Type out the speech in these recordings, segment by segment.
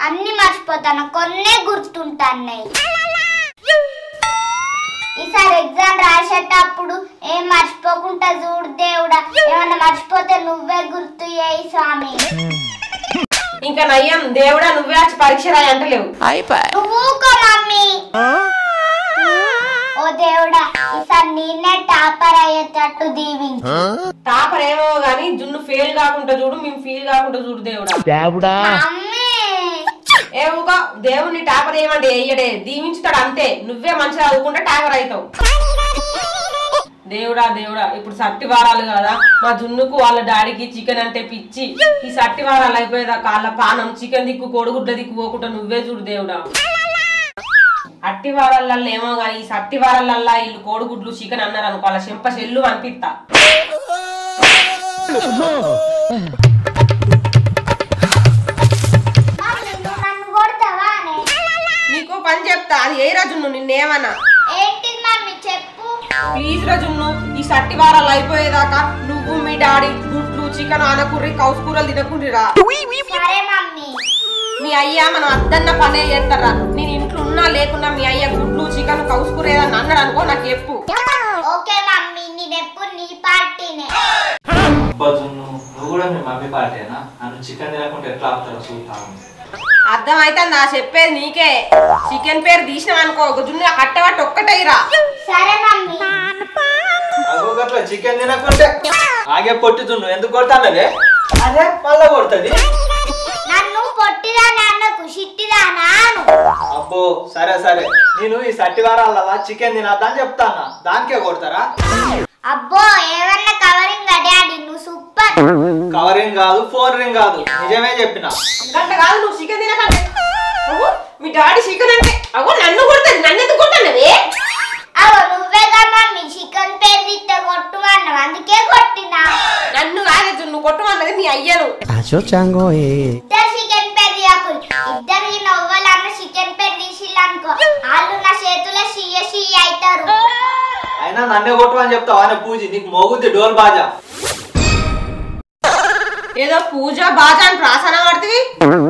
అన్ని మర్చిపోతాను. కొన్నే గుర్తుంటాయి ఈసారి ఎగ్జామ్ రాసేటప్పుడు ఏం మర్చిపోకుండా చూడు దేవుడా. ఏమన్నా మర్చిపోతే నువ్వే గుర్తు చేయి స్వామి. ఇంకా నయ్యం దేవుడా నువ్వే వచ్చి పరీక్ష రాయి అంటలేవు. నువ్వు మమ్మీ. ఓ దేవుడా ఈసారి నేనే టాపర్ అయ్యేటట్టు దీవించు. టాపర్ ఏమో గానీ జున్ను ఫెయిల్ కాకుండా చూడు మేము ఫీల్ కాకుండా చూడు దేవుడా. మమ్మీ! ఏవుగా దేవుని టాపర్ ఏమంటే ఎయ్యడే దీవించుతాడు అంతే. నువ్వే మంచిగా చదువుకుంటే టాపర్ అవుతావు దేవుడా దేవుడా ఇప్పుడు సట్టి వారాలు కదా. మా జున్నుకు వాళ్ళ డాడీకి చికెన్ అంటే పిచ్చి. ఈ సట్టి వారాలు అయిపోయేదాకా వాళ్ళ పానం చికెన్ దిక్కు కోడిగుడ్ల దిక్కు పోకుండా నువ్వే చూడు దేవుడా. అట్టి వారాలల్లో ఏమో కానీ ఈ సట్టి వారాలల్లా వీళ్ళు కోడిగుడ్లు చికెన్ అన్నారు అనుకో చెంప చెల్లు అనిపిస్తా నువ్వు? నీకు పని చెప్తా అది ఏ రోజు నువ్వు నిన్నేమన్నా? ప్లీజ్ రోజును ఈ సట్టి వారాలు అయిపోయేదాకా నువ్వు మీ డాడీ గుడ్లు చికెన్ ఆనకూర్రి కౌసు కూరలు తినకుండిరా. మీ అయ్య మనం అద్దన్న పనే చేస్తారా? నేను ఉన్నా లేకున్నా మీ అయ్య గుడ్లు చికెన్ కౌసు కూర ఏదన్నా అన్నాడు అనుకో నాకు చెప్పు. ఓకే మమ్మీ నేను ఎప్పుడు నీ పార్టీనే. బజును నువ్వు కూడా మీ మమ్మీ పార్టీనా నన్ను చికెన్ తినకుంటే ఎట్లా ఆపుతారో చూస్తాను అర్థం అయితే నా చెప్పేది నీకే. చికెన్ పేరు తీసినాం అనుకో ఒక జున్ను కట్టబట్టి ఒక్కటైరా. సరే మమ్మీ. అట్లా చికెన్ తినకుంటే ఆగే పొట్టి దున్ను ఎందుకు కొడతానదే అదే మళ్ళా కొడుతుంది. నన్ను పొట్టిదానా అన్నకు షిట్టిదానా అను. అబ్బో సరే సరే. నేను ఈ సట్టి వారాల చికెన్ తినద్దని చెప్తానా దానికే కొడతారా? అబ్బో ఏమన్నా కవరింగ్ డాడీ నువ్వు సూపర్. కవరింగ్ కాదు ఫోన్ రింగ్ కాదు. నిజమే చెప్పిన. గంట కాదు నువ్వు చికెన్ అవ్వు, మీ డాడీ చికెన్ అంటే అవ్వు నన్ను కొడుతుంది నన్ను ఎందుకు కొడతానవే? అవో నువ్వేగా మమ్మీ చికెన్ పేరు తిట్టే కొట్టు అన్నావు. అందుకే కొట్టినా. నన్ను కాదు జున్ను కొట్టమన్నది నీ అయ్యను ఇద్దరు చికెన్ పేరు తీయకు ఇద్దరు ఈ నవ్వాలన్న చికెన్ పేరు తీసిల్లనుకో వాళ్ళు నా చేతుల షియ్య షియ్య అవుతారు అయినా నన్నే కొట్టమని చెప్తావు. ఆయన పూజ నీకు మోగుద్ది డోల్ బాజా. ఏదో పూజ బాజా అని ప్రాసన పడుతుంది?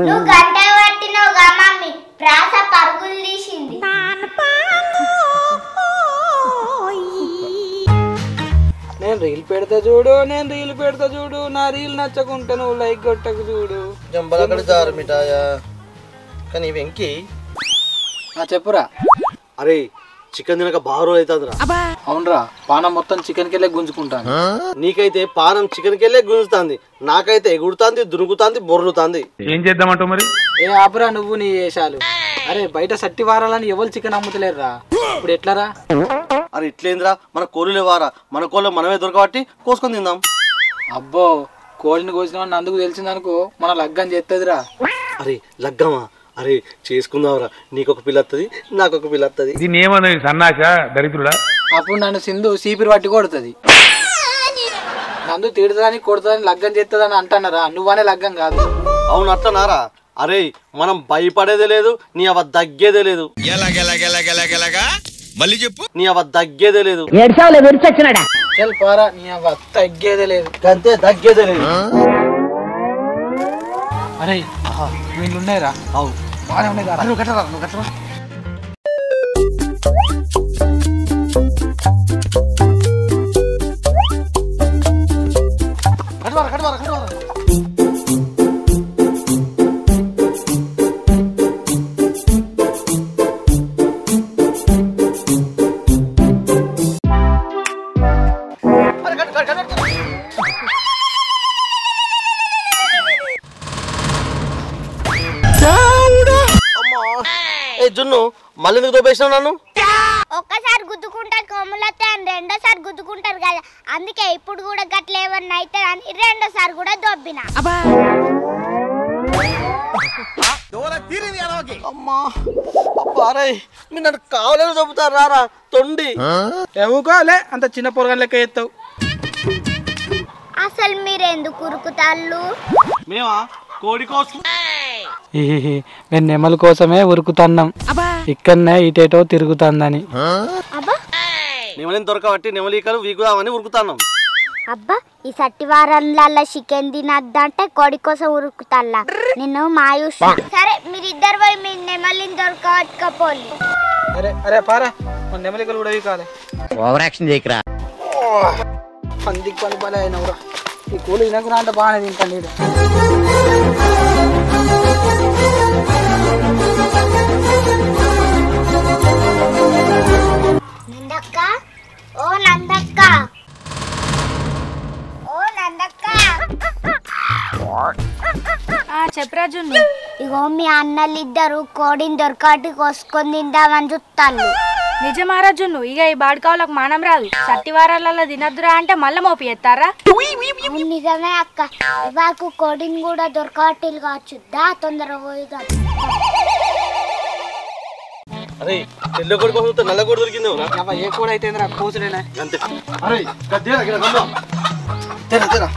నువ్వు గంట పట్టినావుగా మమ్మీ. ప్రాస పరుగులు తీసింది. నేను రీల్ పెడతా చూడు నేను రీల్ పెడతా చూడు. నా రీల్ నచ్చకుంటే నువ్వు లైక్ కొట్టకు చూడు. జంబలకడ జారు మిఠాయ? కానీ వెంకి. ఆ చెప్పురా. అరే చికెన్ తినక బాగా రోజు అవుతుందిరా. అవునరా పానం మొత్తం చికెన్ కెళ్ళే గుంజుకుంటాను నీకైతే పానం చికెన్ కెళ్ళే గుంజుతుంది. నాకైతే ఎగుడుతుంది దునుకుతుంది బొర్లుతుంది ఏం చేద్దామంటావు మరి? ఏ ఆపురా నువ్వు నీ వేషాలు. అరే బయట సట్టి వారాలని ఎవరు చికెన్ అమ్ముతలేరురా? ఇప్పుడు ఎట్లరా? అరే ఇట్లేందిరా? మన కోళ్ళు లేవారా? మన కోళ్ళు మనమే దొరకబట్టి కోసుకొని తిందాం. అబ్బో కోడిని కోసిన అందుకు తెలిసిందనుకో మన లగ్గం చేస్తుందిరా అరే లగ్గమా? అరే చేసుకుందాంరా. నీకొక పిల్ల వస్తుంది నాకొక పిల్ల వస్తుంది దీన్ని ఏమన్నది సన్నాస దరిద్రుడా? అప్పుడు నన్ను సింధు సీపిరి పట్టి కొడుతుంది. నందు తిడుతుందని కొడుతుందని లగ్గం చేస్తుందని అంటున్నారా? నువ్వనే లగ్గం కాదు. అవును అట్లనారా అరే మనం భయపడేదే లేదు నీ అవ దగ్గేదే లేదు. మళ్ళీ చెప్పు. నీ అవ దగ్గేదే లేదు. చల్ పారా నీ అవ్వ తగ్గేదే లేదు. అంతే దగ్గేదే లేదు. అరే వీళ్ళు ఉన్నాయిరా. అవు బాగానే ఉన్నాయి కదా నువ్వు కట్టరా నువ్వు కట్టరా? ఏ జున్ను మళ్ళీ ఎందుకు దోపేసినావు నన్ను? ఒక్కసారి గుద్దుకుంటారు కొమ్ములతో అని రెండోసారి గుద్దుకుంటారు కదా. అందుకే ఇప్పుడు కూడా గట్ల ఏమన్నా అయితే అని రెండోసారి కూడా దొబ్బిన. అమ్మా అరే మీరు నన్ను కావాలని దొబ్బుతారు రారా తొండి. ఎవకోలే అంత చిన్న పొరగన్ లెక్క ఎత్తావు అసలు మీరు ఎందుకు ఉరుకుతాళ్ళు? మేమా? కోడి కోసం. మేము నెమల కోసమే ఉరుకుతున్నాం. ఇక్కడనే ఇటేటో తిరుగుతుందని. అబ్బా. నెమలిని దొరకబట్టి నెమలీకలు వీకుదామని ఉరుకుతాన్నాం. అబ్బా ఈ సట్టి వారంలలో చికెన్ తినద్దంటే కోడి కోసం ఉరుకుతల్లా. నిన్ను మాయూష్. సరే మీరిద్దరు పోయి మీ నెమలిని దొరకకపోలి అరే అరే పారా. నెమలికలు కూడా ఇవి కాలే ఓవర్ యాక్షన్ చేయకరా పందికి పని పని అయినవురా. ఈ కూలి తినకురా అంటే బాగానే తింటాను నీడు నందక్క ఓ నందక్క. ఓ నందక్క. చెప్పరా జున్ను ఇగో మీ అన్నలు ఇద్దరు కోడిని దొరకటి కోసుకొని తిందామని చూస్తాను నిజమారా జున్ను ఇక ఈ బాడుకావులకు మానం రాదు. సట్టి వారాలలో తినద్దురా అంటే మళ్ళీ మోపి ఎత్తారా? నిజమే అక్క. ఇవాకు కోడిని కూడా దొరకటిలు కావచ్చు. దా తొందర పోయిగా. అరే తెల్ల కొడుకు కోసం నల్ల కొడుకు దొరికింది ఎవరా అబ్బా ఏ కూడా అయితే రా కోసులేనా అంతే. అరే గద్దెరా ఇక్కడ రమ్మా. తెరా తెరా.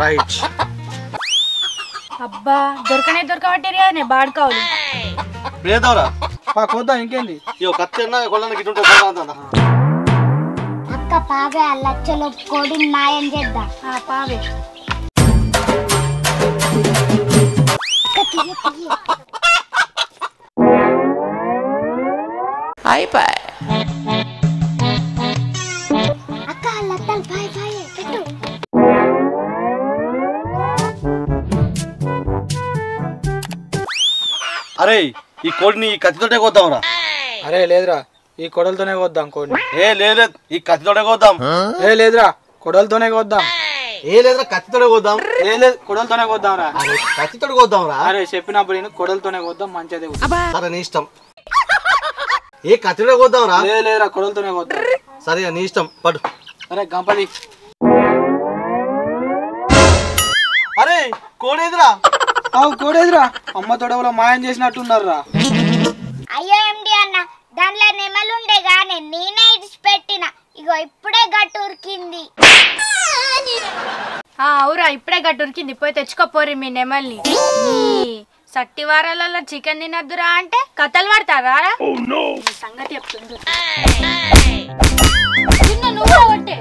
రైట్ అబ్బా దొరకనే దొరకబట్టారు కదా నే బాడుకావులు పా కోద్దాం ఇంకేంది కత్తి అన్న ఇటు అక్క పావే ఆ లచ్చలో కోడిని మాయం చేద్దాం. ఆ పావే. అక్క ఆ లత్తలు బాయ్ బాయ్ పెట్టు. అరే ఈ కోడిని ఈ కత్తితోటే కోద్దాంరా? అరే లేదురా. ఈ కొడలతోనే కోద్దాం కోడిని. ఏ లేదు లేదు, ఈ కత్తితోటే కోద్దాం. ఏ లేదురా. కొడలతోనే కోద్దాం. ఏ లేదురా కత్తితోటే కోద్దాం. ఏ లేదు కొడలతోనే కోద్దాం రా అరే కత్తితోటి కోద్దాంరా. అరే చెప్పినప్పుడు నేను కొడలతోనే కోద్దాం మంచిదే కోద్దాం. సరే నీ ఇష్టం. ఏ కత్తితోటే కోద్దాంరా? లేదు లేదురా కొడలతోనే కోద్దాం. సరే నీ ఇష్టం. పడు అరే గంపది అరే కోడేదిరా? అవు కోడేదిరా. అమ్మ తొడవలో మాయం చేసినట్టున్నారా అయ్యో ఎండి అన్న దాంట్లో నెమలుండే గానే నేనే ఇడిచిపెట్టిన ఇగో ఇప్పుడే గట్టు ఉరికింది ఆ అవురా ఇప్పుడే గట్టు ఉరికింది పోయి తెచ్చుకోపోరి మీ నెమల్ని. ఈ సట్టి వారాలలో చికెన్ తినద్దురా అంటే కథలు పడతారా? ఈ సంగతి చెప్తుంది చిన్న నువ్వు కొట్టే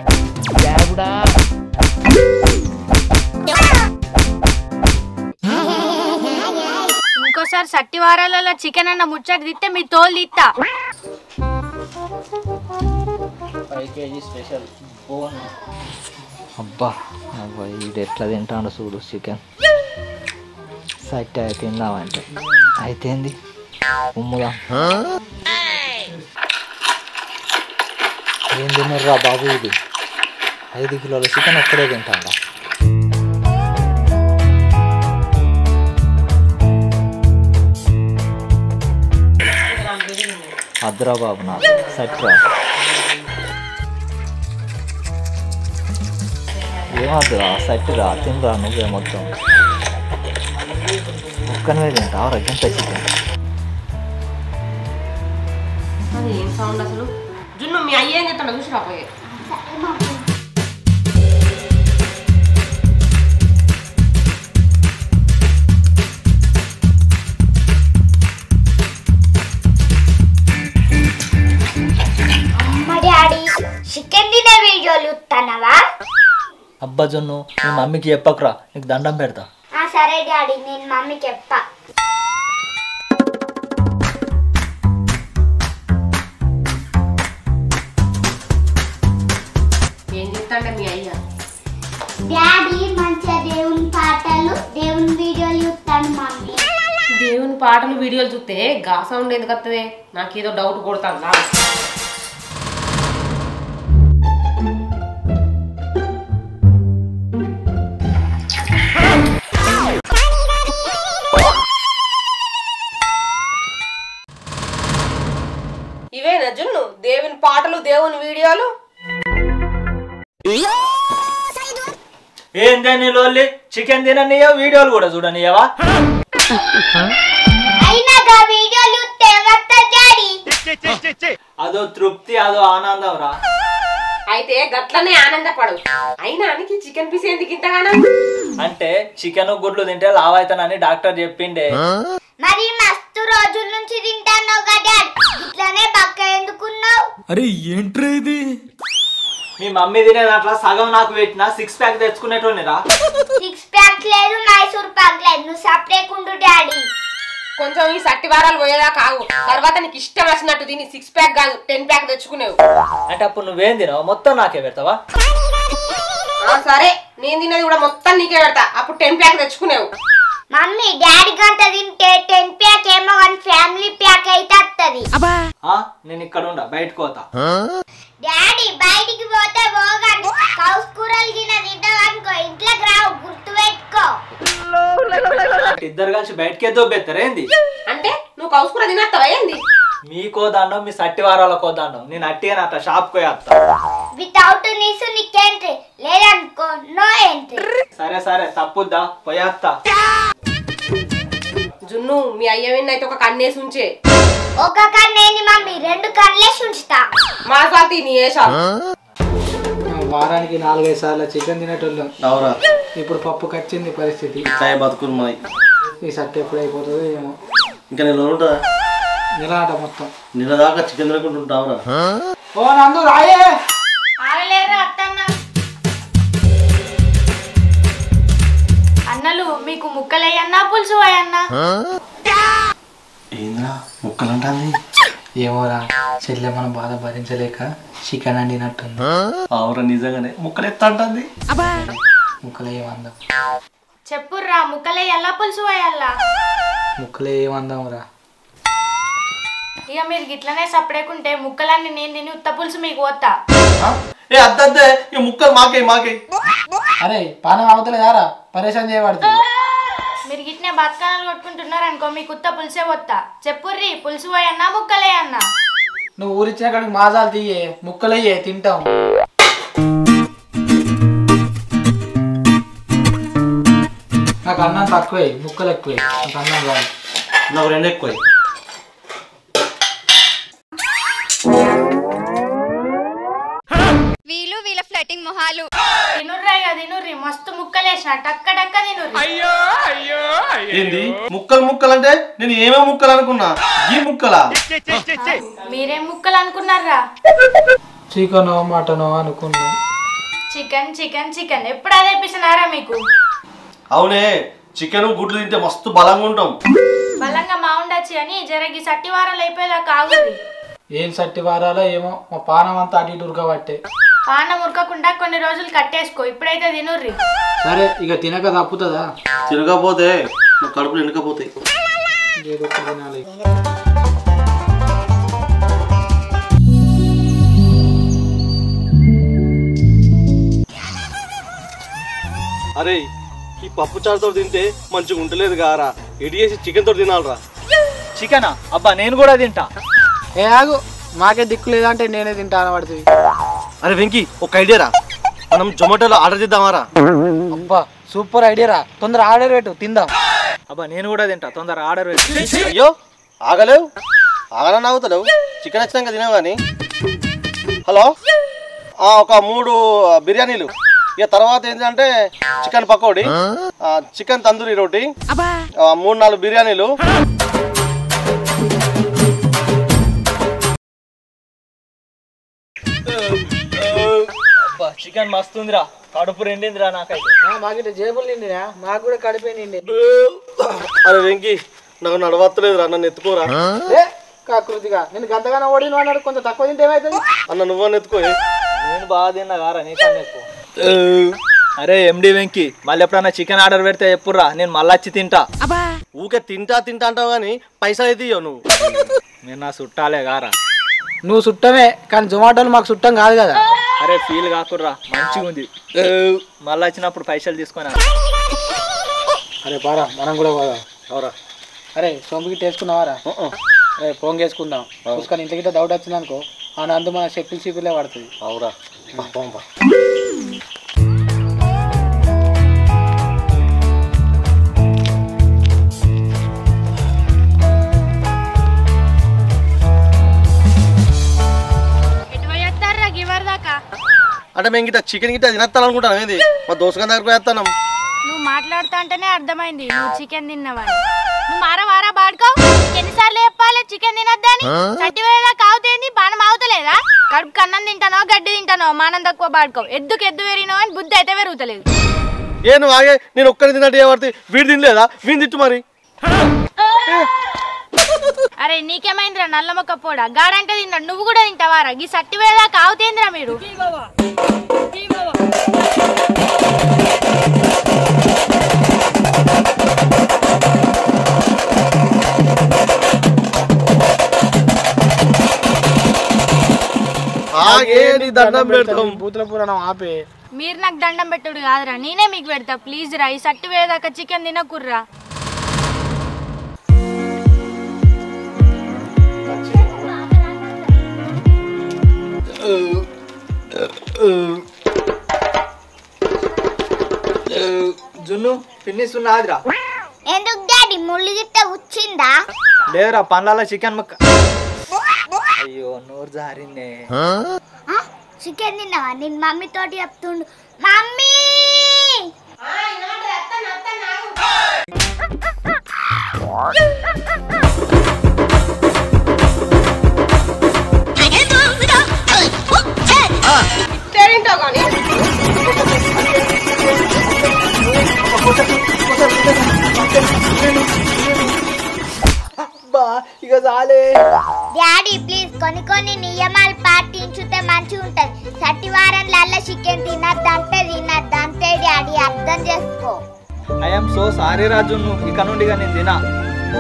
సట్టి వారాలలో చికెన్ అన్న ముచ్చట తిస్తే మీ తోలు తిత్తా అబ్బా అబ్బా ఇది ఎట్లా తింటాడు చూడు చికెన్. సట్ తిందామంటే. అయితేంది? ఉమ్ముదా. ఏం తిన్నారా బాబు ఇది? ఐదు కిలోల చికెన్ ఒక్కడే తింటాడా? అద్దురా బాబు నాకు సట్రా ఏమద్దురా సట్టిరా తినరా నువ్వే మొత్తం. ఒక్కనివే తింటావు రగ్గంత చికెన్ అది ఏం సౌండ్ అసలు? జున్ను మీ అయ్యేం చెప్తాను చూసిరా పోయి. అబ్బా జొన్ను మీ మమ్మీకి చెప్పకురా నీకు దండం పెడతా. ఆ సరే డాడీ నేను మమ్మీకి చెప్తా ఏం చెప్తాండే మీ అయ్య? డాడీ మంచిగా దేవుని పాటలు దేవుని వీడియోలు చూస్తాను మమ్మీ. దేవుని పాటలు వీడియోలు చూస్తే గా సౌండ్ ఎందుకు వస్తుంది నాకేదో డౌట్ కొడతాందా? ఏందని లోల్లి? చికెన్ తిననియో? వీడియోలు కూడా చూడనియవా? అదో తృప్తి అదో ఆనందం రా. అయితే గట్లనే ఆనందపడు. అయినా అనికి చికెన్ పీస్ ఎందుకు ఇంతగానో? అంటే చికెన్ గుడ్లు తింటే లావ్ అవుతానని డాక్టర్ చెప్పిండే. మరి మస్తు రోజుల నుంచి తింటాను కదా ఇట్లానే బక్క ఎందుకున్నావు? మీ మమ్మీ తినే దాంట్లో సగం నాకు పెట్టిన సిక్స్ ప్యాక్ తెచ్చుకునేటోనిరా. సిక్స్ ప్యాక్ లేదు మైసూర్ ప్యాక్ లేదు. నువ్వు సపరేట్ ఉండు డాడీ. కొంచెం ఈ సట్టి వారాలు పోయేదా కావు. తర్వాత నీకు ఇష్టం వచ్చినట్టు దీన్ని సిక్స్ ప్యాక్ కాదు టెన్ ప్యాక్ తెచ్చుకునేవు. అంటే అప్పుడు నువ్వేం తినావు? మొత్తం నాకే పెడతావా? ఆ, సరే. నేను తిన్నది కూడా మొత్తం నీకే పెడతా. అప్పుడు టెన్ ప్యాక్ తెచ్చుకునేవు. మమ్మీ డాడీ గంట తింటే టెన్ ప్యాక్ ఏమో వన్ ఫ్యామిలీ ప్యాక్ అయితే వస్తుంది నేను ఇక్కడ ఉండ బయటకు పోతా. డాడీ బయటికి పోతే పోగాని కౌస్ కూరలు గిన తింటావు అనుకో ఇంట్లోకి రావు గుర్తు పెట్టుకో. ఇద్దరు కలిసి బయటకే దొబ్బెత్తారు ఏంది? అంటే నువ్వు కౌసుకుర తినస్తావా ఏంది? మీకో దండం మీ సట్టి వారాలకో దండం. నేను అట్టిగా అట్లా షాప్ పోయేస్తా వితౌట్ నీసు నీకేంట్రీ లేదనుకో నో ఎంట్రీ సరే సరే తప్పుద్దా? పోయేస్తా జున్ను మీ అయ్య అయితే ఒక కన్నేసి ఉంచే. ఒక కన్నేని మమ్మీ రెండు కన్నులేసి ఉంచుతా. మా స్వాతి నీ వారానికి నాలుగైదు సార్లు చికెన్ తినేటోళ్ళం. అవురా. ఇప్పుడు పప్పు కచ్చింది పరిస్థితి. చాయ్ బతుకులు మాయి ఈ సట్టు ఎప్పుడు అయిపోతుందో ఏమో. ఇంకా నేను ఉంటుందా నిలాట మొత్తం. నిన్న దాకా చికెన్ తినకుండా ఉంటావురా. ఓ నందు రాయే! ముక్కలయ్యన్నా పులుసు అయ్యన్నా ఏంద్రా ముక్కలంటాంది? ఏమోరా చెల్లె మన బాధ భరించలేక చికెన్ అండినట్టుంది. అవురా నిజంగానే ముక్కలు ఎత్తా అంటుంది ముక్కలు ఏమందాం చెప్పుర్రా ముక్కలయ్యల్లా పులుసు అయ్యల్లా ముక్కలు ఏమందాంరా ఇక మీరు గిట్లనే సపడేకుంటే ముక్కలన్నీ నేను తిని ఉత్త పులుసు మీకు పోతా. ఏ అద్దంతే ఈ ముక్కలు మాకే మాకే అరే పానం అవతలేదారా పరేషాన్ చేయబడుతుంది. బతకానాలు కొట్టుకుంటున్నారు అనుకో మీకు ఉత్త పులుసే పోతా చెప్పుర్రి పులుసు పోయన్నా ముక్కలేయన్నా నువ్వు ఊరిచ్చిన కాడికి మాజాలు తీయే ముక్కలయ్యే తింటాం. నాకు అన్నం తక్కువే ముక్కలు ఎక్కువే. నాకు అన్నం కాదు. నాకు రెండు ఎక్కువ. వీళ్ళు వీళ్ళ ఫ్లటింగ్ మొహాలు. తినుర్రా మస్తు ముక్కలేసిన టక్క టక్క తినుర్రి ఏంది? ముక్కలు ముక్కలు అంటే నేను ఏమేమి ముక్కలు అనుకున్నా? ఈ ముక్కలా? మీరేం ముక్కలు అనుకున్నారా? చికెనో మటనో అనుకున్నా. Chicken chicken chicken. ఎప్పుడు అదే పిసినారా మీకు? అవునే చికెన్ గుడ్లు తింటే మస్తు బలంగా ఉంటాం. బలంగా మా ఉండొచ్చు అని జరగి సట్టి వారాలు అయిపోయేదాకా ఆగుర్రి ఏం సట్టి వారాలో ఏమో మా పానం అంతా అటు ఇటు ఉరకబట్టే. పానం ఉరకకుండా కొన్ని రోజులు కట్టేసుకో ఇప్పుడైతే తినుర్రి. సరే ఇక తినక తప్పుతుందా? తిరగపోతే మా కడుపులు ఎండకపోతాయి. ఏదో ఒకటి తినాలి అరే ఈ పప్పు చారుతో తింటే మంచిగా ఉండలేదు కారా ఎడి చేసి చికెన్ తోటి తినాలరా. చికెనా? అబ్బా నేను కూడా తింటా. ఏ ఆగు మాకే దిక్కు లేదంటే నేనే తింటాను పడుతుంది అరే వెంకీ ఒక ఐడియా రా. మనం జొమాటోలో ఆర్డర్ చేద్దామారా? అబ్బా సూపర్ ఐడియా రా. తొందర ఆర్డర్ పెట్టు తిందాం. అబ్బా నేను కూడా తింటా. తొందర ఆర్డర్ పెట్టి. అయ్యో ఆగలేవు. ఆగలని ఆగుతలేవు చికెన్ వచ్చినాక తినావు కానీ హలో? ఆ, ఒక మూడు బిర్యానీలు. ఇక తర్వాత ఏంటంటే చికెన్ పకోడీ ఆ, చికెన్ తందూరి రోటీ మూడు నాలుగు బిర్యానీలు. చికెన్ మస్తు ఉందిరా కడుపు రెండిందిరా నాకైతే. మాకు జేబులు నిండినా? మాకు కూడా కడిపే నిండి. అరే వెంకీ నాకు నడవత్తలేదు నన్ను ఎత్తుకోరా. ఏ కాకృతిగా నేను గంతగానే ఓడిన అన్నాడు కొంచెం తక్కువ తింటే ఏమవుతుంది అన్న నువ్వని ఎత్తుకో నేను బాగా తిన్నా కారా నీకన్నా ఎక్కువ అరే ఎండి వెంకి మళ్ళీ ఎప్పుడన్నా చికెన్ ఆర్డర్ పెడితే చెప్పుర్రా నేను మళ్ళీ వచ్చి తింటా. ఊకే తింటా తింటా అంటావు కానీ పైసలు అయితే ఇయ్యవు నువ్వు. మీరు నా చుట్టాలే కారా నువ్వు చుట్టమే కానీ జొమాటోలు మాకు చుట్టం కాదు కదా. అరే ఫీల్ కాకుర్రా. మంచిగా ఉంది మళ్ళీ వచ్చినప్పుడు పైసలు తీసుకొని రా. అరే పారా మనం కూడా పోదాం. అవురా అరే సొంపుకి వేసుకున్నావారా అరే పొంగేసుకుందాం చూసుకొని ఇంత గిట్ట డౌట్ వచ్చింది అనుకో ఆ నందు మన చెప్పులు చీపులే పడుతుంది అవురా. అంటే మేము గిట్ట చికెన్ గిట్ట తినేస్తాను అనుకుంటాను ఏంది? మా దోసగా దగ్గరకు వేస్తాను నువ్వు మాట్లాడుతా అంటేనే అర్థమైంది నువ్వు చికెన్ తిన్నావని. నువ్వు మారా మారా బాడుకో. ఎన్నిసార్లు చెప్పాలి చికెన్ తినొద్దని సట్టి వేళ కావుతేంది పానం అవుతలేదా కడుపు కన్నం తింటానో గడ్డి తింటానో మానం తక్కువ బాడుకో. ఎద్దుకు ఎద్దు పెరిగినావు అని బుద్ధి అయితే పెరుగుతలేదు. ఏ నువ్వు ఆగే నేను ఒక్కరి తిన్నట్టు ఏమడితే వీడు తినలేదా? వీడిని తిట్టు మరి. అరే నీకేమైందిరా నల్ల మొక్క పోడా? గాడంటే తిన్నాడు. నువ్వు కూడా తింటావారా? ఈ సట్టి వేళ కావుతేందిరా మీరు? దండం పెడతాం. బూతుల పురాణం ఆపే. మీరు నాకు దండం పెట్టుడు కాదురా నేనే మీకు పెడతా. ప్లీజ్ రా ఈ సట్టి వేళ దాకా చికెన్ తినకుర్రా. జున్ను ఫినిష్ ఉన్నదిరా ఎందుకు డాడీ ముళ్ళు గిట్ట వచ్చిందా లేదురా పండ్ల చికెన్ ముక్క. అయ్యో నోరు జారిందే. చికెన్ తిన్నావా? నేను మమ్మీ! తోటి చెప్తుండు మమ్మీ తింటావు కానీ బా ఇక చాలే. డాడీ ప్లీజ్ కొన్ని కొన్ని నియమాలు పాటించుతే మంచిగా ఉంటది. సటివారంలల్లా చికెన్ తినద్దంటే తినద్దంతే డాడీ అర్థం చేసుకో. ఐఎమ్ సో సారీ రా జున్ను ఇక నుండి నేను తినా.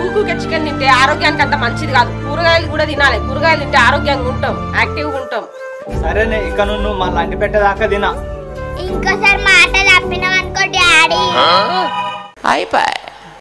ఊకుకే చికెన్ తింటే ఆరోగ్యానికి అంత మంచిది కాదు. కూరగాయలు కూడా తినాలి. కూరగాయలు తింటే ఆరోగ్యంగా ఉంటాం. యాక్టివ్గా ఉంటాం. సరేనే ఇక నువ్వు మళ్ళీ అంటి పెట్టేదాకా తినా. ఇంకోసారి మాట తప్పినావనుకో డాడీ. అయిపోయి.